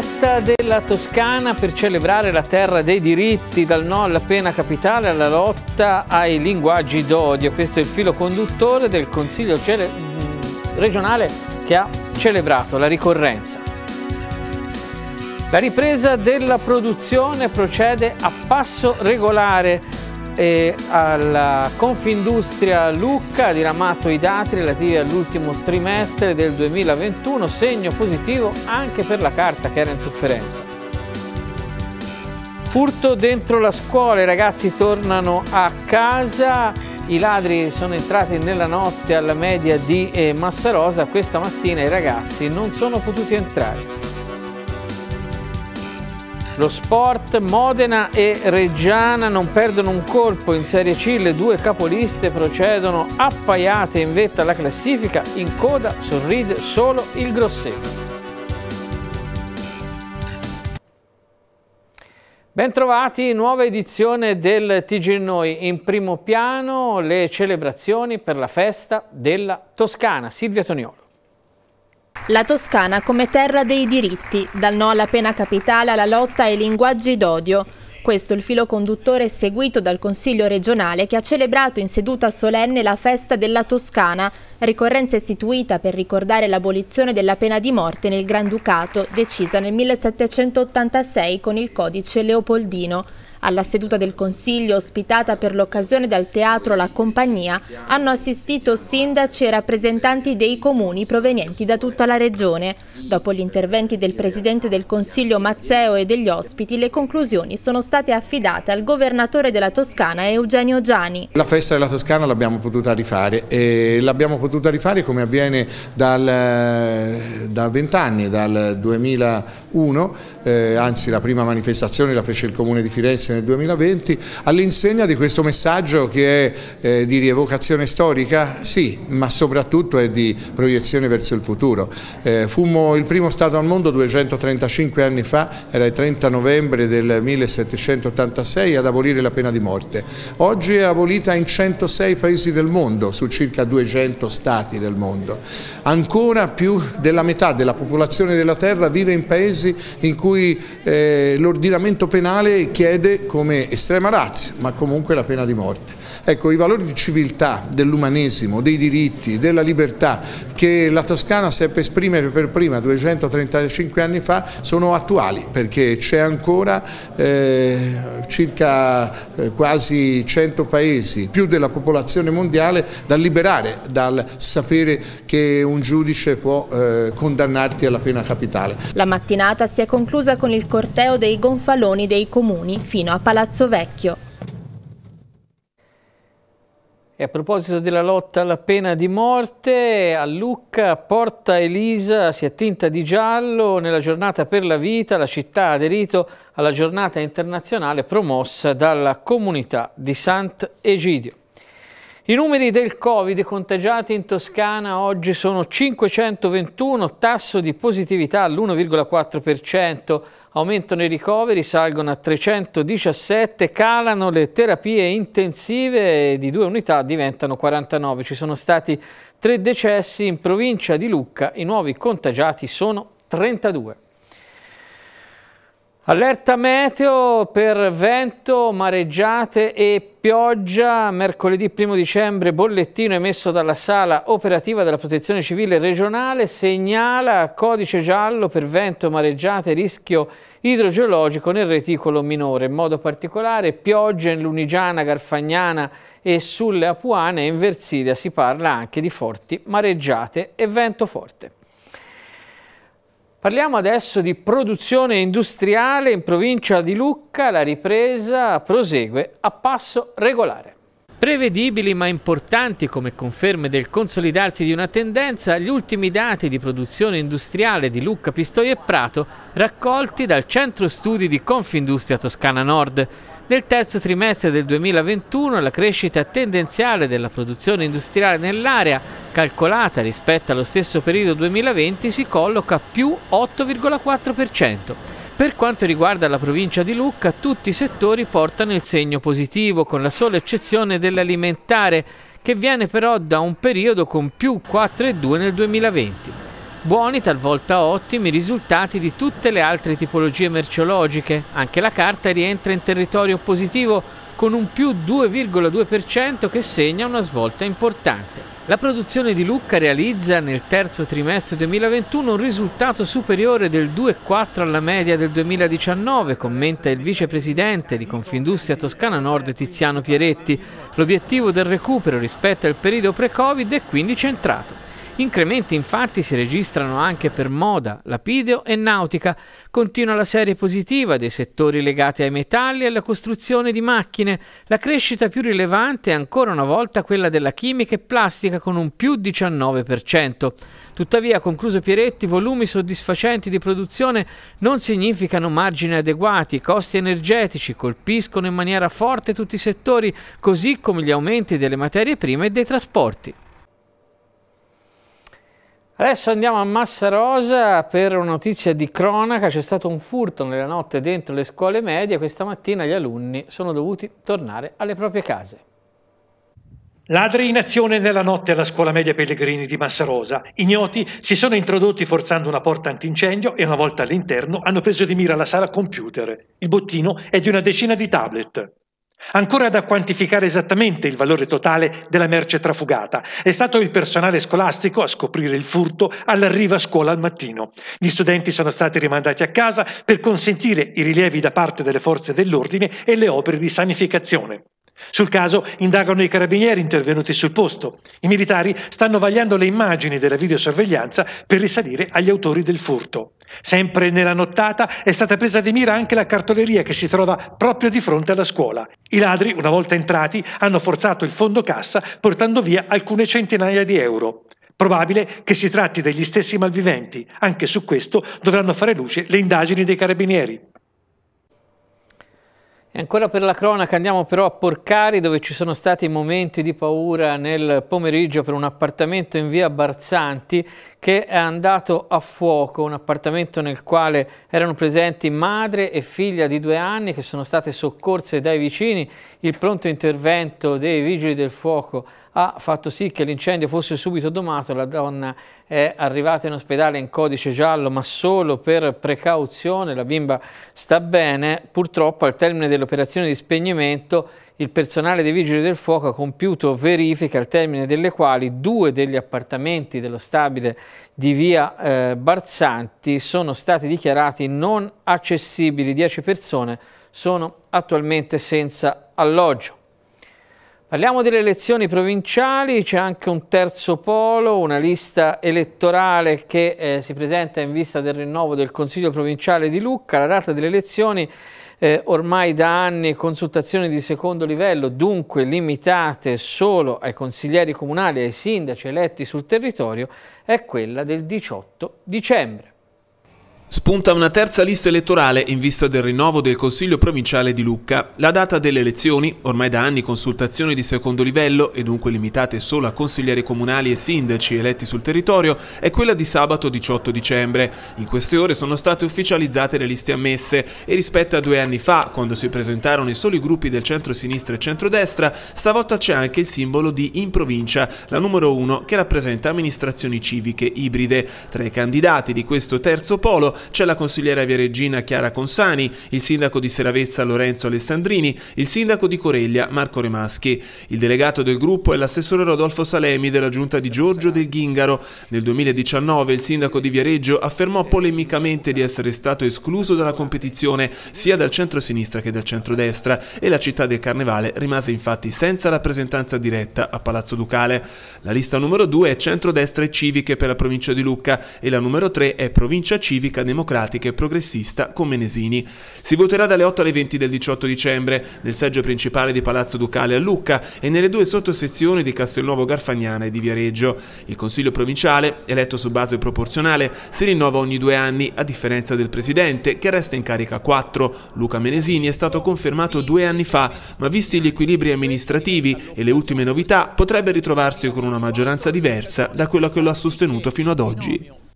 festa della Toscana per celebrare la terra dei diritti, dal no alla pena capitale alla lotta ai linguaggi d'odio. Questo è il filo conduttore del Consiglio regionale che ha celebrato la ricorrenza. La ripresa della produzione procede a passo regolare e alla Confindustria Lucca ha diramato i dati relativi all'ultimo trimestre del 2021, segno positivo anche per la carta che era in sofferenza. Furto dentro la scuola, i ragazzi tornano a casa, i ladri sono entrati nella notte alla media di eh, Massarosa, questa mattina i ragazzi non sono potuti entrare. Lo sport, Modena e Reggiana non perdono un colpo in Serie C, le due capoliste procedono appaiate in vetta alla classifica, in coda sorride solo il Grosseto. Bentrovati, nuova edizione del TG Noi. In primo piano le celebrazioni per la festa della Toscana. Silvia Toniolo. La Toscana come terra dei diritti, dal no alla pena capitale alla lotta ai linguaggi d'odio. Questo è il filo conduttore seguito dal Consiglio regionale che ha celebrato in seduta solenne la festa della Toscana, ricorrenza istituita per ricordare l'abolizione della pena di morte nel Granducato, decisa nel 1786 con il codice Leopoldino. Alla seduta del Consiglio, ospitata per l'occasione dal Teatro La Compagnia, hanno assistito sindaci e rappresentanti dei comuni provenienti da tutta la regione. Dopo gli interventi del Presidente del Consiglio Mazzeo e degli ospiti, le conclusioni sono state affidate al governatore della Toscana Eugenio Giani. La festa della Toscana l'abbiamo potuta rifare e l'abbiamo potuta rifare come avviene dal, da vent'anni, dal 2001, eh, anzi la prima manifestazione la fece il Comune di Firenze nel 2020, all'insegna di questo messaggio che è eh, di rievocazione storica? Sì, ma soprattutto è di proiezione verso il futuro. Eh, fummo il primo Stato al mondo 235 anni fa, era il 30 novembre del 1786, ad abolire la pena di morte. Oggi è abolita in 106 paesi del mondo, su circa 200 Stati del mondo. Ancora più della metà della popolazione della Terra vive in paesi in cui eh, l'ordinamento penale chiede come estrema razza, ma comunque la pena di morte. Ecco, i valori di civiltà, dell'umanesimo, dei diritti, della libertà che la Toscana seppe esprimere per prima 235 anni fa sono attuali perché c'è ancora eh, circa eh, quasi 100 paesi, più della popolazione mondiale, da liberare dal sapere che un giudice può eh, condannarti alla pena capitale. La mattinata si è conclusa con il corteo dei gonfaloni dei comuni fino a Palazzo Vecchio. E a proposito della lotta alla pena di morte, a Lucca Porta Elisa si è tinta di giallo. Nella giornata per la vita la città ha aderito alla giornata internazionale promossa dalla comunità di Sant'Egidio. I numeri del Covid contagiati in Toscana oggi sono 521, tasso di positività all'1,4%, aumentano i ricoveri, salgono a 317, calano le terapie intensive di due unità diventano 49. Ci sono stati tre decessi in provincia di Lucca, i nuovi contagiati sono 32. Allerta meteo per vento, mareggiate e pioggia. Mercoledì 1 dicembre bollettino emesso dalla sala operativa della protezione civile regionale segnala codice giallo per vento, mareggiate, rischio idrogeologico nel reticolo minore. In modo particolare pioggia in Lunigiana, Garfagnana e sulle Apuane e in Versilia si parla anche di forti mareggiate e vento forte. Parliamo adesso di produzione industriale in provincia di Lucca, la ripresa prosegue a passo regolare. Prevedibili ma importanti come conferme del consolidarsi di una tendenza gli ultimi dati di produzione industriale di Lucca, Pistoia e Prato raccolti dal Centro Studi di Confindustria Toscana Nord. Nel terzo trimestre del 2021 la crescita tendenziale della produzione industriale nell'area, calcolata rispetto allo stesso periodo 2020, si colloca più 8,4%. Per quanto riguarda la provincia di Lucca, tutti i settori portano il segno positivo, con la sola eccezione dell'alimentare, che viene però da un periodo con più 4,2 nel 2020. Buoni, talvolta ottimi, risultati di tutte le altre tipologie merceologiche. Anche la carta rientra in territorio positivo con un più 2,2% che segna una svolta importante. La produzione di Lucca realizza nel terzo trimestre 2021 un risultato superiore del 2,4 alla media del 2019, commenta il vicepresidente di Confindustria Toscana Nord Tiziano Pieretti. L'obiettivo del recupero rispetto al periodo pre-Covid è quindi centrato. Incrementi infatti si registrano anche per moda, lapideo e nautica. Continua la serie positiva dei settori legati ai metalli e alla costruzione di macchine. La crescita più rilevante è ancora una volta quella della chimica e plastica con un più 19%. Tuttavia, concluso Pieretti, volumi soddisfacenti di produzione non significano margini adeguati, i costi energetici colpiscono in maniera forte tutti i settori, così come gli aumenti delle materie prime e dei trasporti. Adesso andiamo a Massa Rosa per una notizia di cronaca. C'è stato un furto nella notte dentro le scuole medie. Questa mattina gli alunni sono dovuti tornare alle proprie case. Ladri in azione nella notte alla scuola media Pellegrini di Massa Rosa. Ignoti si sono introdotti forzando una porta antincendio e una volta all'interno hanno preso di mira la sala computer. Il bottino è di una decina di tablet. Ancora da quantificare esattamente il valore totale della merce trafugata. È stato il personale scolastico a scoprire il furto all'arrivo a scuola al mattino. Gli studenti sono stati rimandati a casa per consentire i rilievi da parte delle forze dell'ordine e le opere di sanificazione. Sul caso indagano i carabinieri intervenuti sul posto. I militari stanno vagliando le immagini della videosorveglianza per risalire agli autori del furto. Sempre nella nottata è stata presa di mira anche la cartoleria che si trova proprio di fronte alla scuola. I ladri, una volta entrati, hanno forzato il fondo cassa portando via alcune centinaia di euro. Probabile che si tratti degli stessi malviventi. Anche su questo dovranno fare luce le indagini dei carabinieri. E ancora per la cronaca andiamo però a Porcari dove ci sono stati momenti di paura nel pomeriggio per un appartamento in via Barzanti che è andato a fuoco, un appartamento nel quale erano presenti madre e figlia di due anni che sono state soccorse dai vicini. Il pronto intervento dei vigili del fuoco ha fatto sì che l'incendio fosse subito domato, la donna è arrivata in ospedale in codice giallo ma solo per precauzione, la bimba sta bene, purtroppo al termine dell'operazione di spegnimento il personale dei Vigili del Fuoco ha compiuto verifiche al termine delle quali due degli appartamenti dello stabile di via eh, Barzanti sono stati dichiarati non accessibili, 10 persone sono attualmente senza alloggio. Parliamo delle elezioni provinciali, c'è anche un terzo polo, una lista elettorale che eh, si presenta in vista del rinnovo del Consiglio provinciale di Lucca. La data delle elezioni eh, ormai da anni consultazioni di secondo livello, dunque limitate solo ai consiglieri comunali e ai sindaci eletti sul territorio, è quella del 18 dicembre. Spunta una terza lista elettorale in vista del rinnovo del Consiglio provinciale di Lucca. La data delle elezioni, ormai da anni consultazioni di secondo livello e dunque limitate solo a consiglieri comunali e sindaci eletti sul territorio, è quella di sabato 18 dicembre. In queste ore sono state ufficializzate le liste ammesse e rispetto a due anni fa, quando si presentarono i soli gruppi del centro-sinistra e centro-destra, stavolta c'è anche il simbolo di In Provincia, la numero uno, che rappresenta amministrazioni civiche ibride. Tra i candidati di questo terzo polo c'è la consigliera Viareggina Chiara Consani, il sindaco di Seravezza Lorenzo Alessandrini, il sindaco di Coreglia Marco Remaschi. Il delegato del gruppo è l'assessore Rodolfo Salemi della giunta di Giorgio del Ghingaro. Nel 2019 il sindaco di Viareggio affermò polemicamente di essere stato escluso dalla competizione sia dal centro-sinistra che dal centro-destra e la città del Carnevale rimase infatti senza rappresentanza diretta a Palazzo Ducale. La lista numero 2 è centro-destra e civiche per la provincia di Lucca e la numero 3 è provincia civica democratica e progressista con Menesini. Si voterà dalle 8 alle 20 del 18 dicembre nel seggio principale di Palazzo Ducale a Lucca e nelle due sottosezioni di Castelnuovo Garfagnana e di Viareggio. Il Consiglio provinciale, eletto su base proporzionale, si rinnova ogni due anni, a differenza del Presidente, che resta in carica 4. Luca Menesini è stato confermato due anni fa, ma visti gli equilibri amministrativi e le ultime novità, potrebbe ritrovarsi con una maggioranza diversa da quella che lo ha sostenuto fino ad oggi.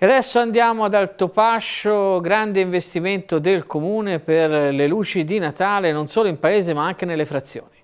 E adesso andiamo ad Altopascio, grande investimento del comune per le luci di Natale non solo in paese ma anche nelle frazioni.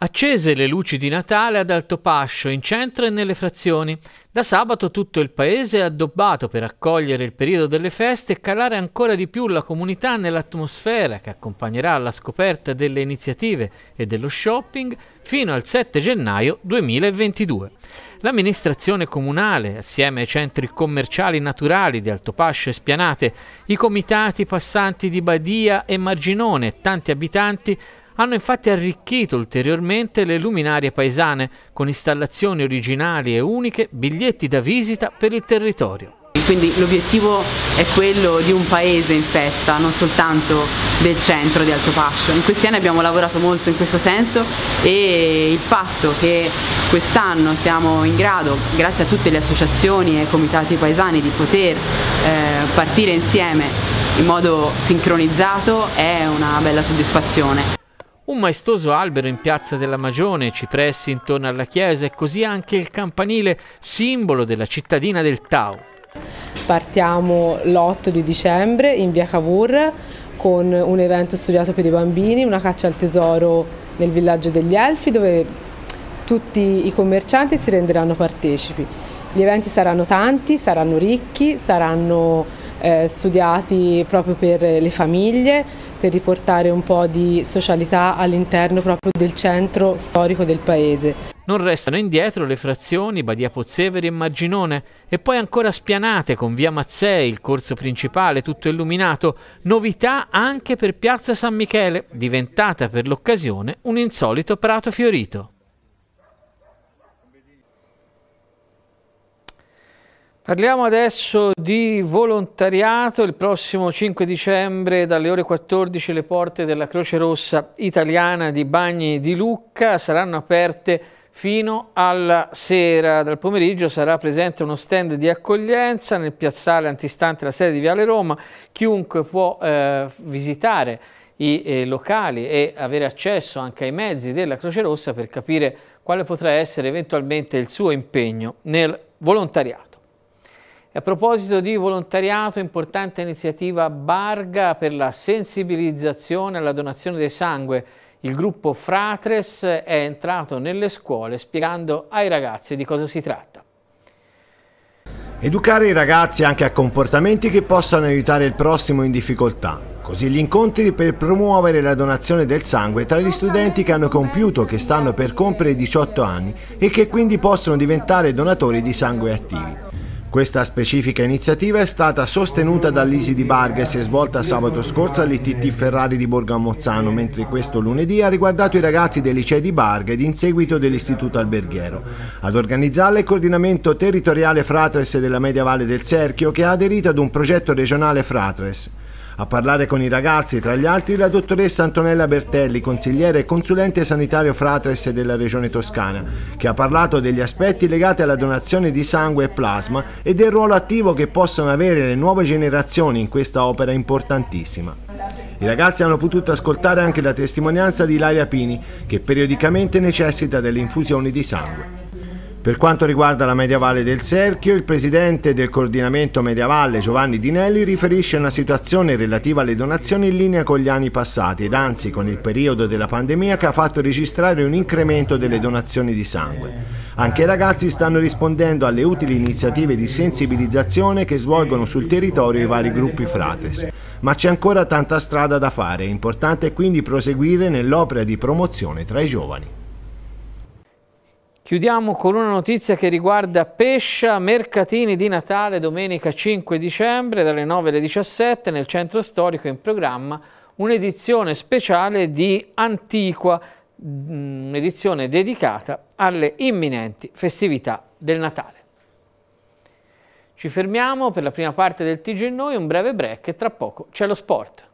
Accese le luci di Natale ad Altopascio, in centro e nelle frazioni. Da sabato tutto il paese è addobbato per accogliere il periodo delle feste e calare ancora di più la comunità nell'atmosfera che accompagnerà la scoperta delle iniziative e dello shopping fino al 7 gennaio 2022. L'amministrazione comunale, assieme ai centri commerciali naturali di Altopascio e Spianate, i comitati passanti di Badia e Marginone e tanti abitanti hanno infatti arricchito ulteriormente le luminarie paesane con installazioni originali e uniche, biglietti da visita per il territorio. Quindi l'obiettivo è quello di un paese in festa, non soltanto del centro di Altopascio. In questi anni abbiamo lavorato molto in questo senso e il fatto che quest'anno siamo in grado, grazie a tutte le associazioni e comitati paesani, di poter eh, partire insieme in modo sincronizzato è una bella soddisfazione. Un maestoso albero in piazza della Magione, cipressi intorno alla chiesa e così anche il campanile simbolo della cittadina del Tau. Partiamo l'8 di dicembre in via Cavour con un evento studiato per i bambini, una caccia al tesoro nel villaggio degli Elfi dove tutti i commercianti si renderanno partecipi. Gli eventi saranno tanti, saranno ricchi, saranno eh, studiati proprio per le famiglie, per riportare un po' di socialità all'interno proprio del centro storico del paese. Non restano indietro le frazioni Badia Pozzeveri e Marginone e poi ancora spianate con via Mazzei, il corso principale tutto illuminato, novità anche per piazza San Michele, diventata per l'occasione un insolito prato fiorito. Parliamo adesso di volontariato. Il prossimo 5 dicembre dalle ore 14 le porte della Croce Rossa italiana di Bagni di Lucca saranno aperte fino alla sera. Dal pomeriggio sarà presente uno stand di accoglienza nel piazzale antistante la sede di Viale Roma. Chiunque può eh, visitare i eh, locali e avere accesso anche ai mezzi della Croce Rossa per capire quale potrà essere eventualmente il suo impegno nel volontariato. A proposito di volontariato, importante iniziativa Barga per la sensibilizzazione alla donazione di sangue. Il gruppo Fratres è entrato nelle scuole spiegando ai ragazzi di cosa si tratta. Educare i ragazzi anche a comportamenti che possano aiutare il prossimo in difficoltà. Così gli incontri per promuovere la donazione del sangue tra gli studenti che hanno compiuto che stanno per compiere 18 anni e che quindi possono diventare donatori di sangue attivi. Questa specifica iniziativa è stata sostenuta dall'Isi di Barges e svolta sabato scorso all'ITT Ferrari di Borgo Ammozzano, mentre questo lunedì ha riguardato i ragazzi del liceo di Barga ed in seguito dell'Istituto Alberghiero. Ad organizzarla il coordinamento territoriale Fratres della Media Valle del Serchio che ha aderito ad un progetto regionale Fratres. A parlare con i ragazzi, tra gli altri, la dottoressa Antonella Bertelli, consigliere e consulente sanitario Fratres della Regione Toscana, che ha parlato degli aspetti legati alla donazione di sangue e plasma e del ruolo attivo che possono avere le nuove generazioni in questa opera importantissima. I ragazzi hanno potuto ascoltare anche la testimonianza di Ilaria Pini, che periodicamente necessita delle infusioni di sangue. Per quanto riguarda la Mediavalle del Serchio, il presidente del coordinamento Mediavalle Giovanni Dinelli riferisce una situazione relativa alle donazioni in linea con gli anni passati ed anzi con il periodo della pandemia che ha fatto registrare un incremento delle donazioni di sangue. Anche i ragazzi stanno rispondendo alle utili iniziative di sensibilizzazione che svolgono sul territorio i vari gruppi Frates. Ma c'è ancora tanta strada da fare, è importante quindi proseguire nell'opera di promozione tra i giovani. Chiudiamo con una notizia che riguarda Pescia, mercatini di Natale domenica 5 dicembre dalle 9 alle 17 nel centro storico in programma un'edizione speciale di Antiqua, mm, un'edizione dedicata alle imminenti festività del Natale. Ci fermiamo per la prima parte del TG Noi, un breve break e tra poco c'è lo sport.